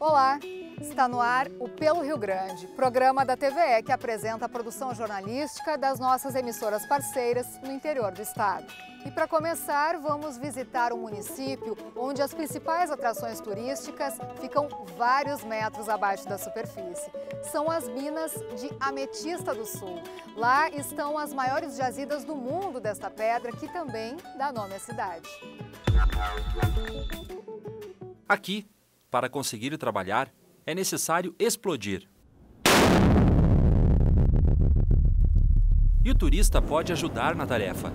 Olá, está no ar o Pelo Rio Grande, programa da TVE que apresenta a produção jornalística das nossas emissoras parceiras no interior do estado. E para começar, vamos visitar um município onde as principais atrações turísticas ficam vários metros abaixo da superfície. São as minas de Ametista do Sul. Lá estão as maiores jazidas do mundo desta pedra, que também dá nome à cidade. Aqui, para conseguir trabalhar, é necessário explodir. E o turista pode ajudar na tarefa.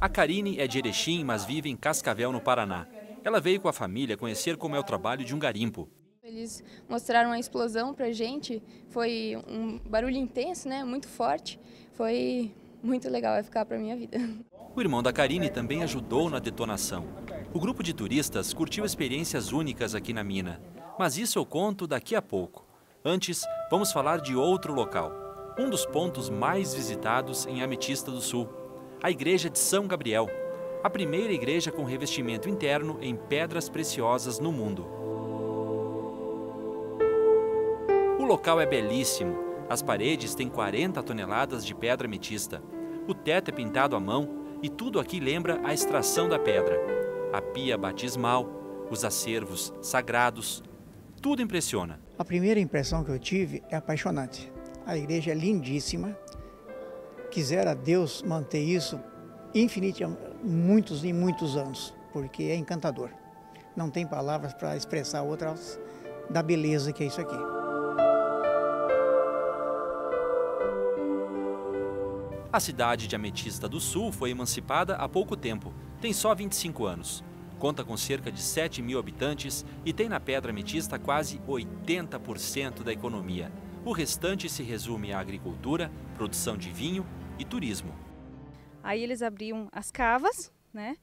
A Karine é de Erechim, mas vive em Cascavel, no Paraná. Ela veio com a família conhecer como é o trabalho de um garimpo. Eles mostraram a explosão pra gente, foi um barulho intenso, né, muito forte. Foi muito legal, vai ficar pra minha vida. O irmão da Karine também ajudou na detonação. O grupo de turistas curtiu experiências únicas aqui na mina, mas isso eu conto daqui a pouco. Antes, vamos falar de outro local, um dos pontos mais visitados em Ametista do Sul, a Igreja de São Gabriel, a primeira igreja com revestimento interno em pedras preciosas no mundo. O local é belíssimo. As paredes têm 40 toneladas de pedra ametista. O teto é pintado à mão e tudo aqui lembra a extração da pedra. A pia batismal, os acervos sagrados, tudo impressiona. A primeira impressão que eu tive é apaixonante. A igreja é lindíssima. Quisera Deus manter isso infinitamente, muitos e muitos anos, porque é encantador. Não tem palavras para expressar outras da beleza que é isso aqui. A cidade de Ametista do Sul foi emancipada há pouco tempo, tem só 25 anos. Conta com cerca de 7 mil habitantes e tem na Pedra Ametista quase 80% da economia. O restante se resume à agricultura, produção de vinho e turismo. Aí eles abriam as cavas, né?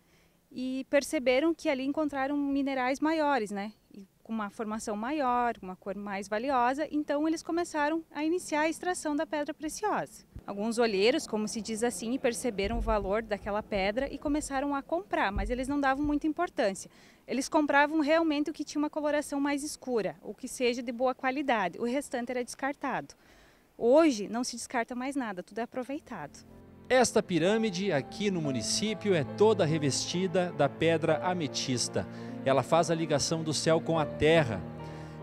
E perceberam que ali encontraram minerais maiores, né? Com uma formação maior, uma cor mais valiosa. Então eles começaram a iniciar a extração da pedra preciosa. Alguns olheiros, como se diz assim, perceberam o valor daquela pedra e começaram a comprar, mas eles não davam muita importância. Eles compravam realmente o que tinha uma coloração mais escura, o que seja de boa qualidade. O restante era descartado. Hoje não se descarta mais nada, tudo é aproveitado. Esta pirâmide aqui no município é toda revestida da pedra ametista. Ela faz a ligação do céu com a terra.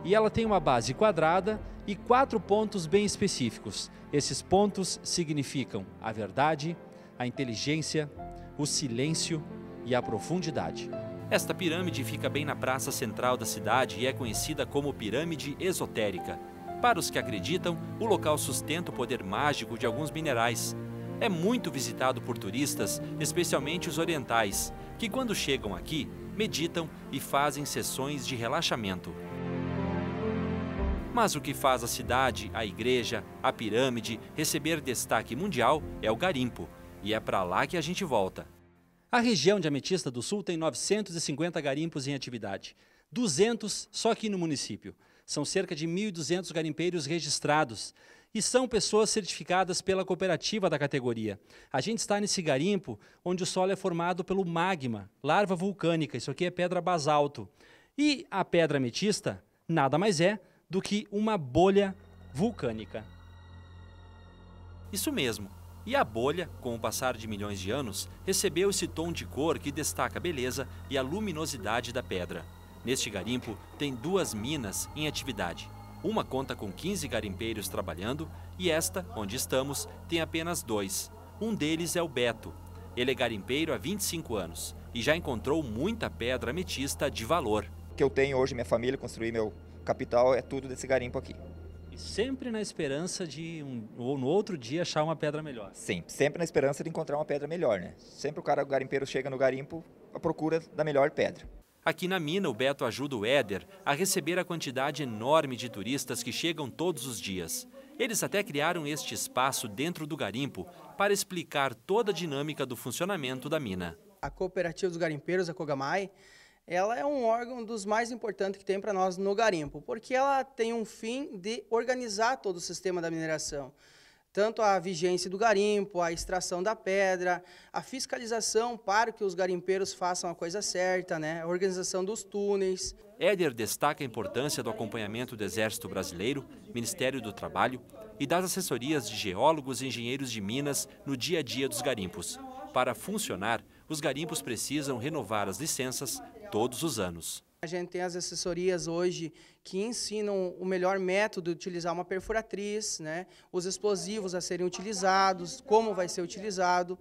E ela tem uma base quadrada e quatro pontos bem específicos. Esses pontos significam a verdade, a inteligência, o silêncio e a profundidade. Esta pirâmide fica bem na praça central da cidade e é conhecida como pirâmide esotérica. Para os que acreditam, o local sustenta o poder mágico de alguns minerais. É muito visitado por turistas, especialmente os orientais, que quando chegam aqui, meditam e fazem sessões de relaxamento. Mas o que faz a cidade, a igreja, a pirâmide receber destaque mundial é o garimpo, e é para lá que a gente volta. A região de Ametista do Sul tem 950 garimpos em atividade, 200 só aqui no município. São cerca de 1.200 garimpeiros registrados e são pessoas certificadas pela cooperativa da categoria. A gente está nesse garimpo onde o solo é formado pelo magma, larva vulcânica, isso aqui é pedra basalto. E a pedra ametista nada mais é do que uma bolha vulcânica. Isso mesmo. E a bolha, com o passar de milhões de anos, recebeu esse tom de cor que destaca a beleza e a luminosidade da pedra. Neste garimpo, tem duas minas em atividade. Uma conta com 15 garimpeiros trabalhando e esta, onde estamos, tem apenas dois. Um deles é o Beto. Ele é garimpeiro há 25 anos e já encontrou muita pedra ametista de valor. O que eu tenho hoje, minha família, construir meu capital, é tudo desse garimpo aqui. E sempre na esperança de, um, ou no outro dia, achar uma pedra melhor. Sim, sempre na esperança de encontrar uma pedra melhor, né? Sempre o cara, o garimpeiro chega no garimpo à procura da melhor pedra. Aqui na mina, o Beto ajuda o Éder a receber a quantidade enorme de turistas que chegam todos os dias. Eles até criaram este espaço dentro do garimpo para explicar toda a dinâmica do funcionamento da mina. A Cooperativa dos Garimpeiros, a Cogamai, ela é um órgão dos mais importantes que tem para nós no garimpo, porque ela tem um fim de organizar todo o sistema da mineração. tanto a vigência do garimpo, a extração da pedra, a fiscalização para que os garimpeiros façam a coisa certa, né? a organização dos túneis. Éder destaca a importância do acompanhamento do Exército Brasileiro, Ministério do Trabalho e das assessorias de geólogos e engenheiros de minas no dia a dia dos garimpos. Para funcionar, os garimpos precisam renovar as licenças todos os anos. A gente tem as assessorias hoje que ensinam o melhor método de utilizar uma perfuratriz, né? os explosivos a serem utilizados, como vai ser utilizado,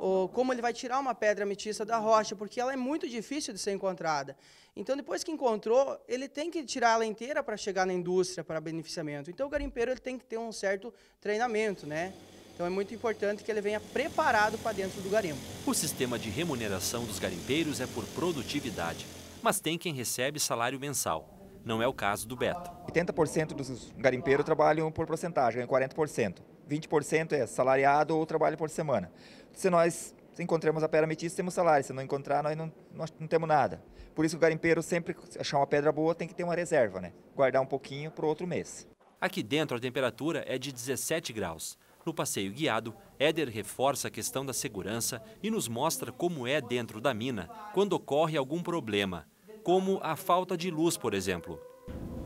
ou como ele vai tirar uma pedra ametista da rocha, porque ela é muito difícil de ser encontrada. Então, depois que encontrou, ele tem que tirar ela inteira para chegar na indústria, para beneficiamento. Então, o garimpeiro ele tem que ter um certo treinamento, né? Então é muito importante que ele venha preparado para dentro do garimpo. O sistema de remuneração dos garimpeiros é por produtividade mas tem quem recebe salário mensal. Não é o caso do Beto. 80% dos garimpeiros trabalham por porcentagem, ganham 40%. 20% é salariado ou trabalho por semana. Se nós encontramos a pedra ametista, temos salário. Se não encontrar, nós não, nós não temos nada. Por isso o garimpeiro sempre achar uma pedra boa tem que ter uma reserva, né? Guardar um pouquinho para o outro mês. Aqui dentro a temperatura é de 17 graus. No passeio guiado, Éder reforça a questão da segurança e nos mostra como é dentro da mina quando ocorre algum problema como a falta de luz, por exemplo.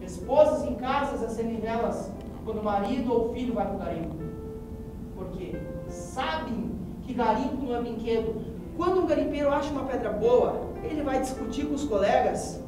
Esposas em casas acendem velas quando o marido ou o filho vai para o garimpo. Porque sabem que garimpo não é brinquedo. Quando um garimpeiro acha uma pedra boa, ele vai discutir com os colegas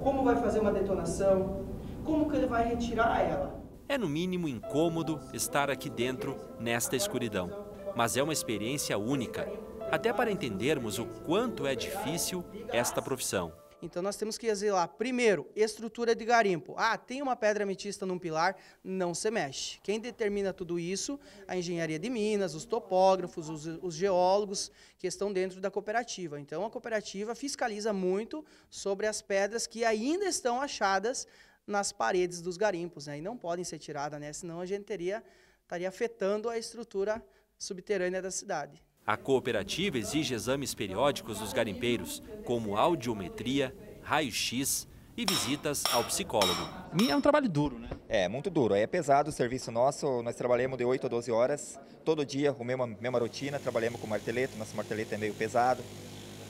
como vai fazer uma detonação, como que ele vai retirar ela. É no mínimo incômodo estar aqui dentro nesta escuridão, mas é uma experiência única, até para entendermos o quanto é difícil esta profissão. Então nós temos que zelar, primeiro, estrutura de garimpo. Ah, tem uma pedra ametista num pilar, não se mexe. Quem determina tudo isso? A engenharia de minas, os topógrafos, os, os geólogos que estão dentro da cooperativa. Então a cooperativa fiscaliza muito sobre as pedras que ainda estão achadas nas paredes dos garimpos, né? E não podem ser tiradas, né? Senão a gente teria, estaria afetando a estrutura subterrânea da cidade. A cooperativa exige exames periódicos dos garimpeiros, como audiometria, raio-x e visitas ao psicólogo. É um trabalho duro, né? É, muito duro. É pesado o serviço nosso. Nós trabalhamos de 8 a 12 horas, todo dia, a mesma, mesma rotina. Trabalhamos com martelete, nosso martelete é meio pesado,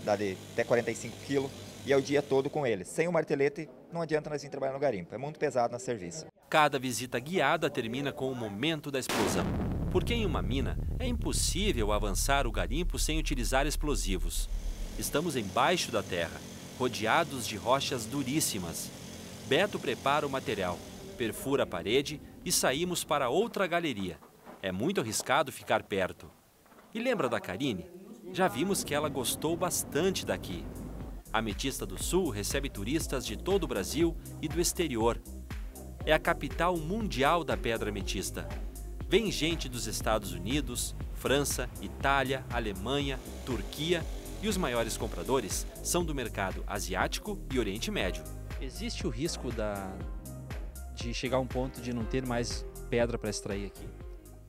dá de até 45 quilos. E é o dia todo com ele. Sem o martelete, não adianta nós ir trabalhar no garimpo. É muito pesado no serviço. Cada visita guiada termina com o momento da explosão porque em uma mina é impossível avançar o garimpo sem utilizar explosivos. Estamos embaixo da terra, rodeados de rochas duríssimas. Beto prepara o material, perfura a parede e saímos para outra galeria. É muito arriscado ficar perto. E lembra da Karine? Já vimos que ela gostou bastante daqui. Ametista do Sul recebe turistas de todo o Brasil e do exterior. É a capital mundial da pedra ametista. Vem gente dos Estados Unidos, França, Itália, Alemanha, Turquia e os maiores compradores são do mercado asiático e Oriente Médio. Existe o risco da, de chegar a um ponto de não ter mais pedra para extrair aqui?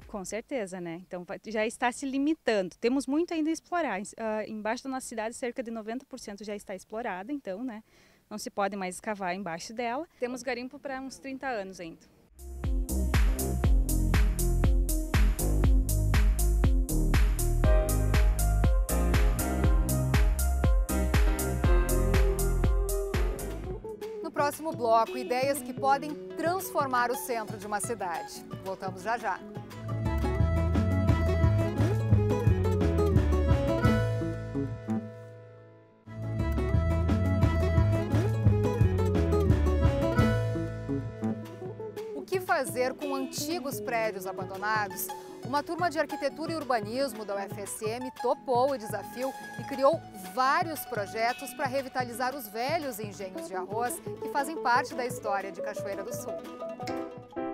Com certeza, né? Então já está se limitando. Temos muito ainda a explorar. Uh, embaixo da nossa cidade, cerca de 90% já está explorada, então, né? Não se pode mais escavar embaixo dela. Temos garimpo para uns 30 anos ainda. próximo bloco, ideias que podem transformar o centro de uma cidade. Voltamos já já. Fazer com antigos prédios abandonados uma turma de arquitetura e urbanismo da UFSM topou o desafio e criou vários projetos para revitalizar os velhos engenhos de arroz que fazem parte da história de Cachoeira do Sul.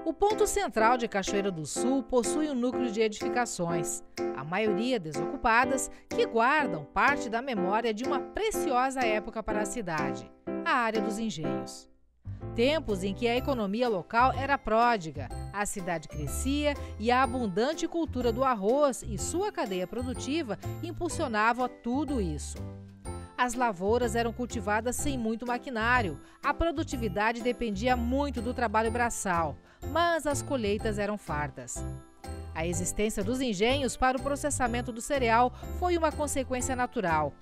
O ponto central de Cachoeira do Sul possui um núcleo de edificações, a maioria desocupadas, que guardam parte da memória de uma preciosa época para a cidade, a área dos engenhos. Tempos em que a economia local era pródiga, a cidade crescia e a abundante cultura do arroz e sua cadeia produtiva impulsionava tudo isso. As lavouras eram cultivadas sem muito maquinário, a produtividade dependia muito do trabalho braçal, mas as colheitas eram fartas. A existência dos engenhos para o processamento do cereal foi uma consequência natural.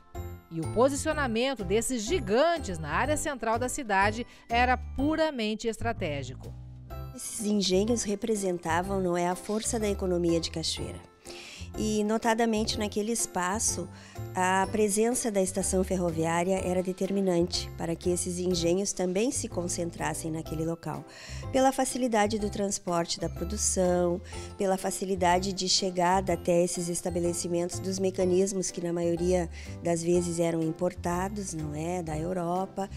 E o posicionamento desses gigantes na área central da cidade era puramente estratégico. Esses engenhos representavam, não é, a força da economia de Cachoeira e, notadamente naquele espaço, a presença da estação ferroviária era determinante para que esses engenhos também se concentrassem naquele local, pela facilidade do transporte da produção, pela facilidade de chegada até esses estabelecimentos dos mecanismos que na maioria das vezes eram importados, não é, da Europa.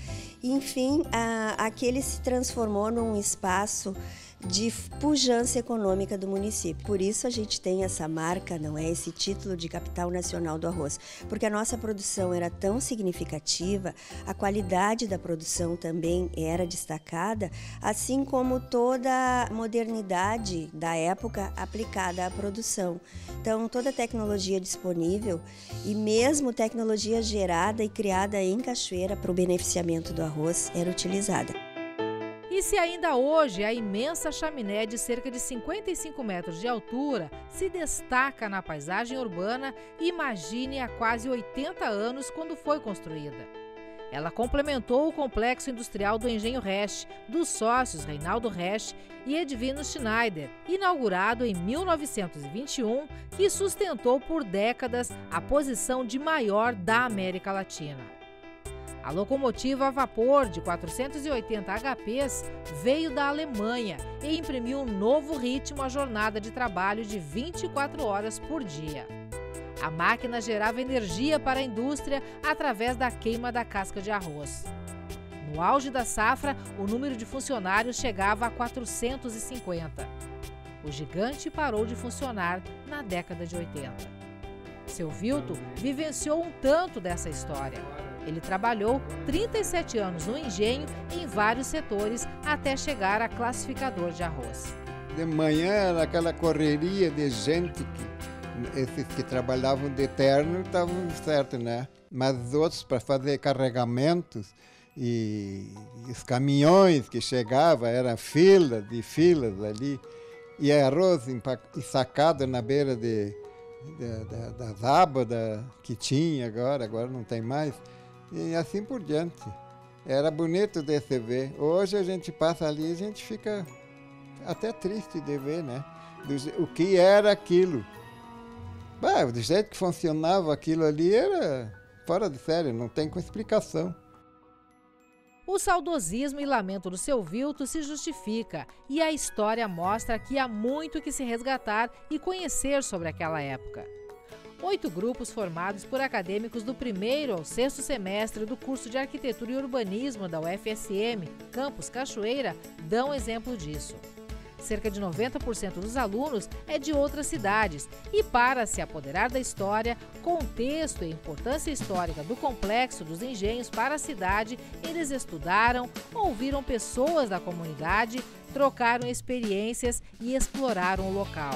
Enfim, a, aquele se transformou num espaço de pujança econômica do município. Por isso a gente tem essa marca, não é esse título de capital nacional do arroz, porque a nossa produção era tão significativa, a qualidade da produção também era destacada, assim como toda a modernidade da época aplicada à produção. Então, toda a tecnologia disponível e mesmo tecnologia gerada e criada em Cachoeira para o beneficiamento do arroz era utilizada. E se ainda hoje a imensa chaminé de cerca de 55 metros de altura se destaca na paisagem urbana, imagine há quase 80 anos quando foi construída. Ela complementou o complexo industrial do Engenho Resch, dos sócios Reinaldo Resch e Edvino Schneider, inaugurado em 1921, que sustentou por décadas a posição de maior da América Latina. A locomotiva a vapor de 480 HPs veio da Alemanha e imprimiu um novo ritmo à jornada de trabalho de 24 horas por dia. A máquina gerava energia para a indústria através da queima da casca de arroz. No auge da safra, o número de funcionários chegava a 450. O gigante parou de funcionar na década de 80. Seu Vilto vivenciou um tanto dessa história. Ele trabalhou 37 anos no engenho em vários setores até chegar a classificador de arroz. De manhã era aquela correria de gente que esses que trabalhavam de terno estavam certo, né? Mas os outros para fazer carregamentos e os caminhões que chegavam, eram filas e filas ali, e arroz sacado na beira de, de, de, das abas que tinha agora, agora não tem mais e assim por diante. Era bonito de se ver. Hoje a gente passa ali e a gente fica até triste de ver, né? O que era aquilo. Bah, do jeito que funcionava aquilo ali era fora de série, não tem com explicação. O saudosismo e lamento do seu Vilto se justifica e a história mostra que há muito que se resgatar e conhecer sobre aquela época. Oito grupos formados por acadêmicos do primeiro ao sexto semestre do curso de Arquitetura e Urbanismo da UFSM, Campus Cachoeira, dão exemplo disso. Cerca de 90% dos alunos é de outras cidades e, para se apoderar da história, contexto e importância histórica do complexo dos engenhos para a cidade, eles estudaram, ouviram pessoas da comunidade, trocaram experiências e exploraram o local.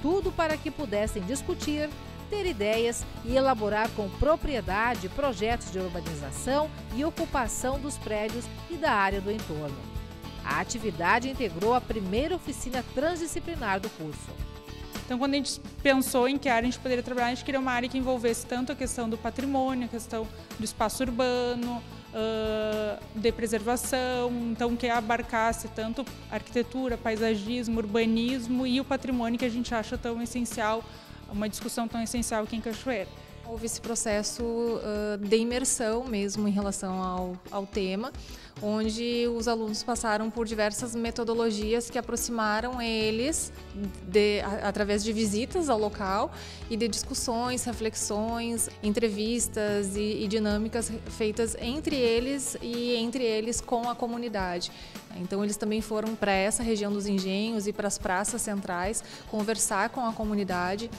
Tudo para que pudessem discutir, ter ideias e elaborar com propriedade projetos de urbanização e ocupação dos prédios e da área do entorno. A atividade integrou a primeira oficina transdisciplinar do curso. Então, quando a gente pensou em que área a gente poderia trabalhar, a gente queria uma área que envolvesse tanto a questão do patrimônio, a questão do espaço urbano, de preservação, então que abarcasse tanto arquitetura, paisagismo, urbanismo e o patrimônio que a gente acha tão essencial uma discussão tão essencial aqui em Cachoeira. Houve esse processo uh, de imersão mesmo em relação ao, ao tema, onde os alunos passaram por diversas metodologias que aproximaram eles de, a, através de visitas ao local e de discussões, reflexões, entrevistas e, e dinâmicas feitas entre eles e entre eles com a comunidade. Então eles também foram para essa região dos engenhos e para as praças centrais conversar com a comunidade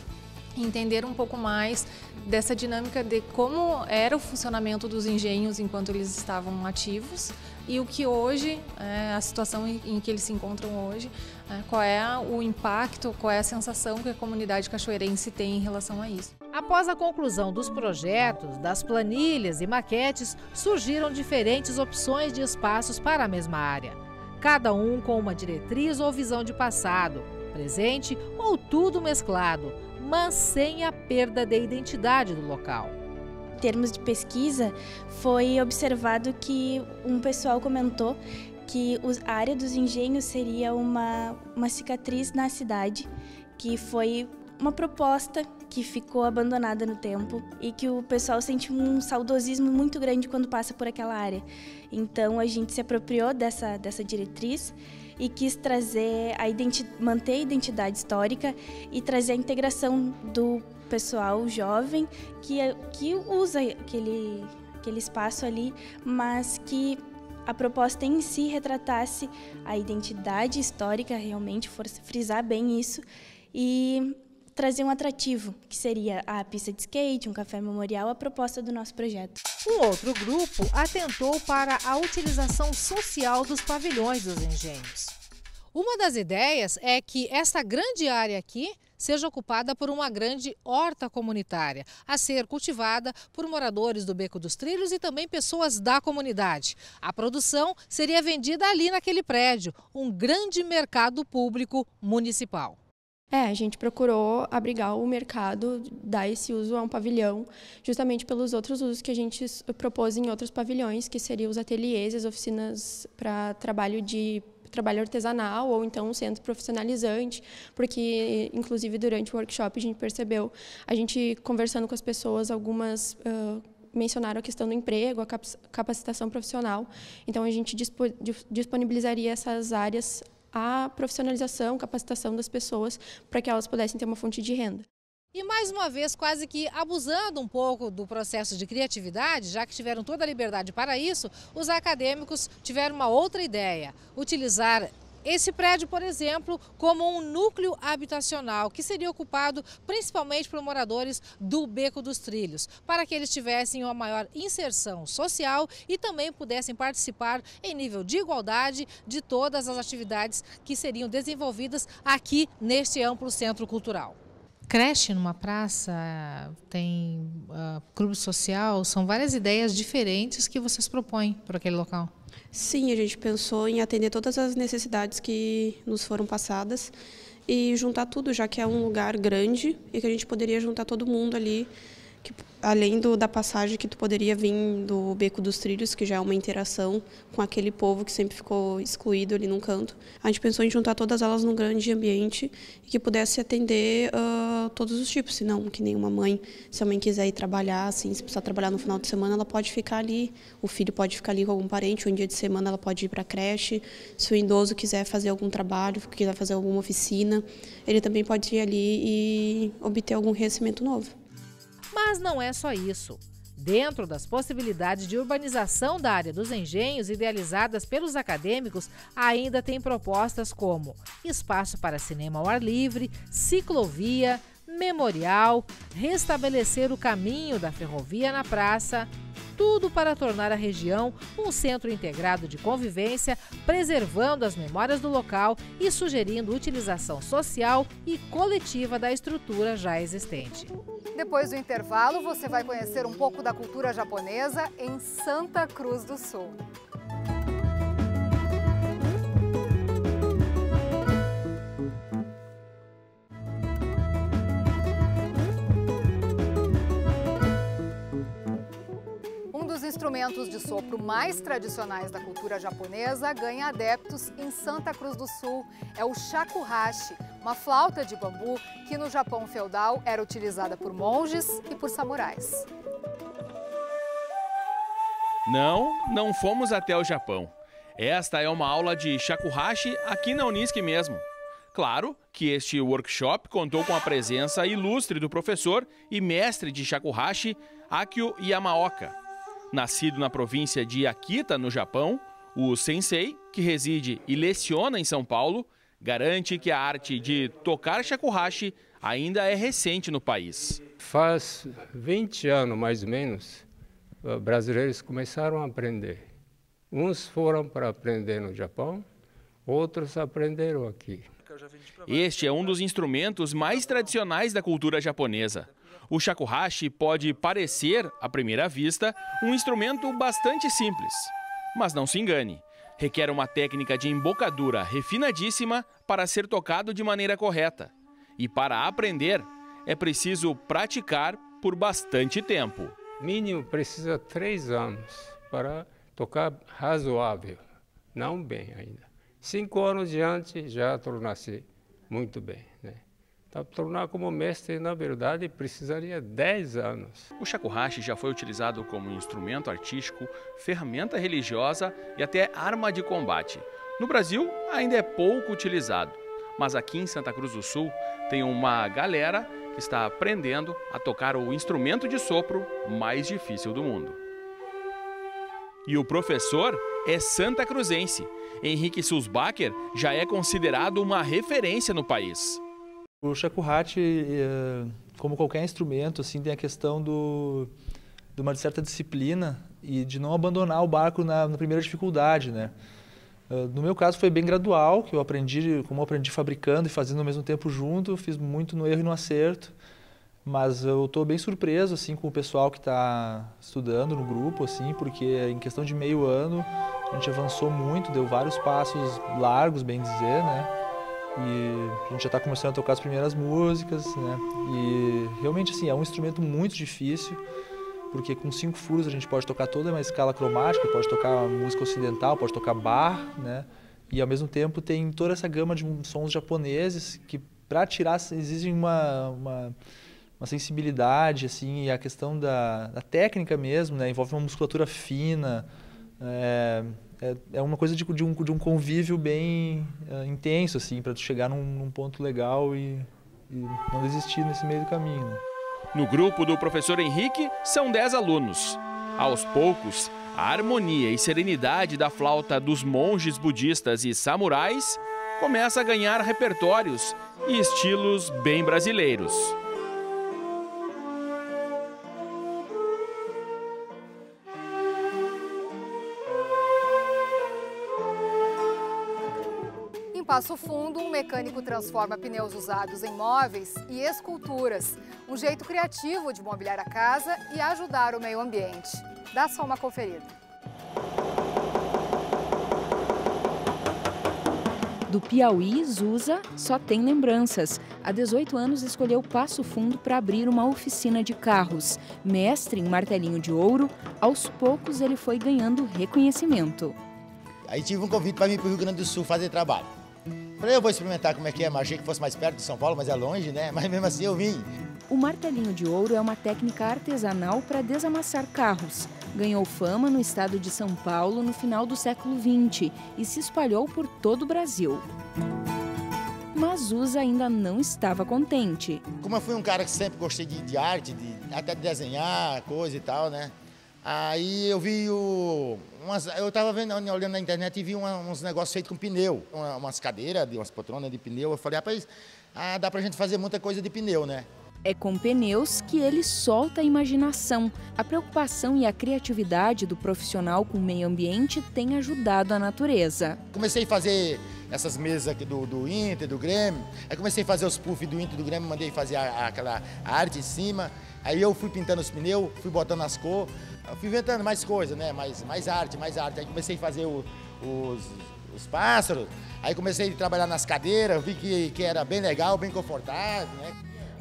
entender um pouco mais dessa dinâmica de como era o funcionamento dos engenhos enquanto eles estavam ativos e o que hoje, é, a situação em que eles se encontram hoje, é, qual é o impacto, qual é a sensação que a comunidade cachoeirense tem em relação a isso. Após a conclusão dos projetos, das planilhas e maquetes, surgiram diferentes opções de espaços para a mesma área, cada um com uma diretriz ou visão de passado presente ou tudo mesclado, mas sem a perda de identidade do local. Em termos de pesquisa, foi observado que um pessoal comentou que a área dos engenhos seria uma, uma cicatriz na cidade, que foi uma proposta que ficou abandonada no tempo e que o pessoal sente um saudosismo muito grande quando passa por aquela área. Então a gente se apropriou dessa, dessa diretriz e quis trazer a manter a identidade histórica e trazer a integração do pessoal jovem que, que usa aquele, aquele espaço ali, mas que a proposta em si retratasse a identidade histórica, realmente, frisar bem isso, e trazer um atrativo, que seria a pista de skate, um café memorial, a proposta do nosso projeto. Um outro grupo atentou para a utilização social dos pavilhões dos engenhos. Uma das ideias é que esta grande área aqui seja ocupada por uma grande horta comunitária, a ser cultivada por moradores do Beco dos Trilhos e também pessoas da comunidade. A produção seria vendida ali naquele prédio, um grande mercado público municipal. É, a gente procurou abrigar o mercado, dar esse uso a um pavilhão, justamente pelos outros usos que a gente propôs em outros pavilhões, que seriam os ateliês, as oficinas para trabalho de trabalho artesanal ou então um centro profissionalizante, porque inclusive durante o workshop a gente percebeu, a gente conversando com as pessoas, algumas uh, mencionaram a questão do emprego, a capacitação profissional. Então a gente disponibilizaria essas áreas a profissionalização, capacitação das pessoas para que elas pudessem ter uma fonte de renda. E mais uma vez, quase que abusando um pouco do processo de criatividade, já que tiveram toda a liberdade para isso, os acadêmicos tiveram uma outra ideia: utilizar esse prédio, por exemplo, como um núcleo habitacional que seria ocupado principalmente por moradores do Beco dos Trilhos, para que eles tivessem uma maior inserção social e também pudessem participar em nível de igualdade de todas as atividades que seriam desenvolvidas aqui neste amplo centro cultural. Creche numa praça, tem uh, clube social, são várias ideias diferentes que vocês propõem para aquele local. Sim, a gente pensou em atender todas as necessidades que nos foram passadas e juntar tudo, já que é um lugar grande e que a gente poderia juntar todo mundo ali que, além do, da passagem que tu poderia vir do Beco dos Trilhos, que já é uma interação com aquele povo que sempre ficou excluído ali num canto, a gente pensou em juntar todas elas num grande ambiente e que pudesse atender uh, todos os tipos, se não que nenhuma mãe, se a mãe quiser ir trabalhar, assim, se precisar trabalhar no final de semana, ela pode ficar ali, o filho pode ficar ali com algum parente, um dia de semana ela pode ir para a creche, se o idoso quiser fazer algum trabalho, quiser fazer alguma oficina, ele também pode ir ali e obter algum conhecimento novo. Mas não é só isso. Dentro das possibilidades de urbanização da área dos engenhos idealizadas pelos acadêmicos, ainda tem propostas como espaço para cinema ao ar livre, ciclovia, memorial, restabelecer o caminho da ferrovia na praça, tudo para tornar a região um centro integrado de convivência, preservando as memórias do local e sugerindo utilização social e coletiva da estrutura já existente. Depois do intervalo, você vai conhecer um pouco da cultura japonesa em Santa Cruz do Sul. Instrumentos de sopro mais tradicionais da cultura japonesa ganha adeptos em Santa Cruz do Sul. É o shakuhachi, uma flauta de bambu que no Japão feudal era utilizada por monges e por samurais. Não, não fomos até o Japão. Esta é uma aula de shakuhachi aqui na Unisc mesmo. Claro que este workshop contou com a presença ilustre do professor e mestre de shakuhachi, Akio Yamaoka. Nascido na província de Akita, no Japão, o sensei, que reside e leciona em São Paulo, garante que a arte de tocar shakuhachi ainda é recente no país. Faz 20 anos, mais ou menos, brasileiros começaram a aprender. Uns foram para aprender no Japão, outros aprenderam aqui. Este é um dos instrumentos mais tradicionais da cultura japonesa. O shakuhachi pode parecer, à primeira vista, um instrumento bastante simples. Mas não se engane. Requer uma técnica de embocadura refinadíssima para ser tocado de maneira correta. E para aprender, é preciso praticar por bastante tempo. Mínimo precisa três anos para tocar razoável, não bem ainda. Cinco anos diante já tornar-se muito bem. Né? Para tornar como mestre, na verdade, precisaria 10 anos. O shakuhachi já foi utilizado como instrumento artístico, ferramenta religiosa e até arma de combate. No Brasil, ainda é pouco utilizado, mas aqui em Santa Cruz do Sul tem uma galera que está aprendendo a tocar o instrumento de sopro mais difícil do mundo. E o professor é santa cruzense. Henrique Sulzbacher já é considerado uma referência no país. O shakuhachi, eh, como qualquer instrumento, assim, tem a questão do, de uma certa disciplina e de não abandonar o barco na, na primeira dificuldade, né? Eh, no meu caso foi bem gradual, que eu aprendi, como eu aprendi fabricando e fazendo ao mesmo tempo junto, fiz muito no erro e no acerto. Mas eu estou bem surpreso assim com o pessoal que está estudando no grupo, assim, porque em questão de meio ano a gente avançou muito, deu vários passos largos, bem dizer, né? E a gente já está começando a tocar as primeiras músicas, né? E realmente, assim, é um instrumento muito difícil, porque com cinco furos a gente pode tocar toda uma escala cromática, pode tocar música ocidental, pode tocar bar, né? E ao mesmo tempo tem toda essa gama de sons japoneses que para tirar exige uma, uma, uma, sensibilidade, assim, e a questão da, da técnica mesmo, né? Envolve uma musculatura fina, é, é, é uma coisa de, de, um, de um convívio bem é, intenso, assim, para tu chegar num, num, ponto legal e, e, não desistir nesse meio do caminho. Né? No grupo do professor Henrique, são 10 alunos. Aos poucos, a harmonia e serenidade da flauta dos monges budistas e samurais começa a ganhar repertórios e estilos bem brasileiros. Passo Fundo, um mecânico transforma pneus usados em móveis e esculturas. Um jeito criativo de mobiliar a casa e ajudar o meio ambiente. Dá só uma conferida. Do Piauí, Zusa só tem lembranças. Há 18 anos escolheu Passo Fundo para abrir uma oficina de carros. Mestre em martelinho de ouro, aos poucos ele foi ganhando reconhecimento. Aí tive um convite para vir para o Rio Grande do Sul fazer trabalho. Falei, eu vou experimentar como é que é, mas achei que fosse mais perto de São Paulo, mas é longe, né? Mas mesmo assim eu vim. O martelinho de ouro é uma técnica artesanal para desamassar carros. Ganhou fama no estado de São Paulo no final do século XX e se espalhou por todo o Brasil. Mas Usa ainda não estava contente. Como eu fui um cara que sempre gostei de, de arte, de, até de desenhar, coisa e tal, né? Aí eu vi o. Umas, eu estava olhando na internet e vi uma, uns negócios feitos com pneu, uma, umas cadeiras, umas poltronas de pneu. Eu falei, rapaz, ah, dá pra gente fazer muita coisa de pneu, né? É com pneus que ele solta a imaginação. A preocupação e a criatividade do profissional com o meio ambiente têm ajudado a natureza. Comecei a fazer essas mesas aqui do, do Inter, do Grêmio. Aí comecei a fazer os puffs do Inter, do Grêmio, mandei fazer a, a, aquela arte em cima. Aí eu fui pintando os pneus, fui botando as cores. Fui inventando mais coisas, né? Mais, mais arte, mais arte. Aí comecei a fazer o, os, os pássaros. Aí comecei a trabalhar nas cadeiras, vi que, que era bem legal, bem confortável, né?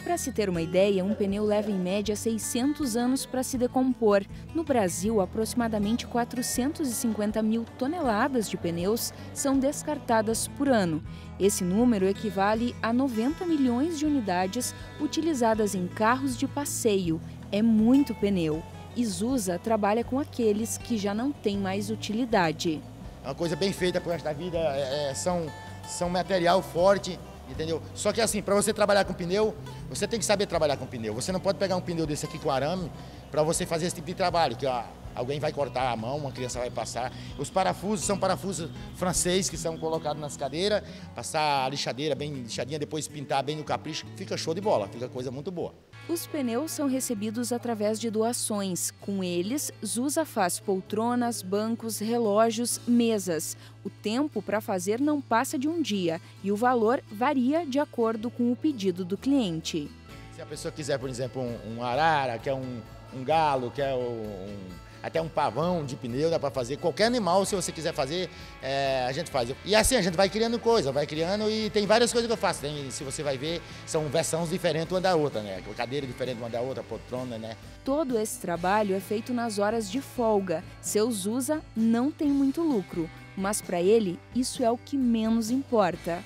Para se ter uma ideia, um pneu leva em média 600 anos para se decompor. No Brasil, aproximadamente 450 mil toneladas de pneus são descartadas por ano. Esse número equivale a 90 milhões de unidades utilizadas em carros de passeio. É muito pneu. Isusa trabalha com aqueles que já não têm mais utilidade. É uma coisa bem feita para da vida, é, é, são, são material forte, entendeu? Só que assim, para você trabalhar com pneu, você tem que saber trabalhar com pneu. Você não pode pegar um pneu desse aqui com arame para você fazer esse tipo de trabalho, que ó, alguém vai cortar a mão, uma criança vai passar. Os parafusos são parafusos francês que são colocados nas cadeiras, passar a lixadeira bem lixadinha, depois pintar bem no capricho, fica show de bola, fica coisa muito boa. Os pneus são recebidos através de doações. Com eles, Zusa faz poltronas, bancos, relógios, mesas. O tempo para fazer não passa de um dia e o valor varia de acordo com o pedido do cliente. Se a pessoa quiser, por exemplo, um, um arara, quer um, um galo, quer um, até um pavão de pneu dá para fazer. Qualquer animal, se você quiser fazer, é, a gente faz. E assim, a gente vai criando coisa, vai criando e tem várias coisas que eu faço. Tem, se você vai ver, são versões diferentes uma da outra, né? Cadeira diferente uma da outra, poltrona, né? Todo esse trabalho é feito nas horas de folga. Seus usa não tem muito lucro, mas para ele isso é o que menos importa.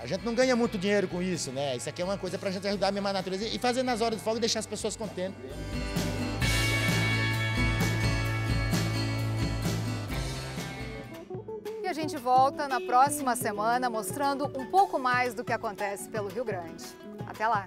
A gente não ganha muito dinheiro com isso, né? Isso aqui é uma coisa para a gente ajudar a mesma natureza e fazer nas horas de folga e deixar as pessoas contentes. Gente volta na próxima semana mostrando um pouco mais do que acontece pelo Rio Grande. Até lá!